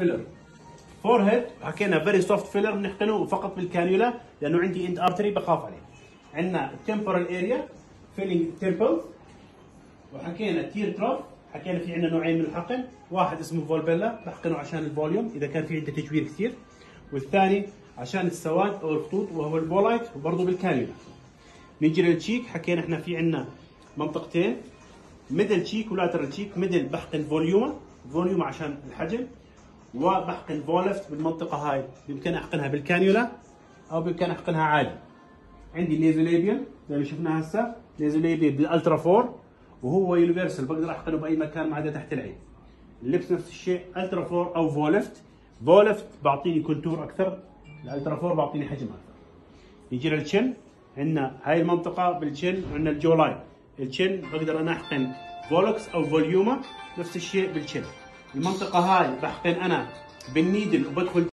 filler forehead حكينا very soft filler بنحقنه فقط بالكانيولا لأنه عندي end artery بخاف عليه. عندنا temporal area filling temple وحكينا tear trough حكينا في عندنا نوعين من الحقن واحد اسمه Volbella بحقنه عشان ال volume إذا كان في عنده تجوير كثير. والثاني عشان السواد أو الخطوط وهو ال Volite وبرضه بالكانيولا نيجي لل cheek حكينا إحنا في عندنا منطقتين. middle cheek و lateral cheek middle بحقن Voluma Voluma عشان الحجم. وبحقن Volift بالمنطقة هاي. يمكن أحقنها بالكانيولا أو بامكان أحقنها عادي. عندي nasolabial زي ما شفنا هسه. nasolabial بال Ultra Four. وهو universal. بقدر أحقنه بأي مكان ما عدا تحت العين. ال lips نفس الشيء. Ultra Four أو Volift. Volift بعطيني contour أكثر. ال Ultra Four بعطيني حجم أكثر. يجي لل chin عندنا هاي المنطقة بال chin وعندنا ال jawline ال chin بقدر أنا أحقن Volux أو Voluma نفس الشيء بال chin المنطقة هاي بحقن أنا بال needle وبدخل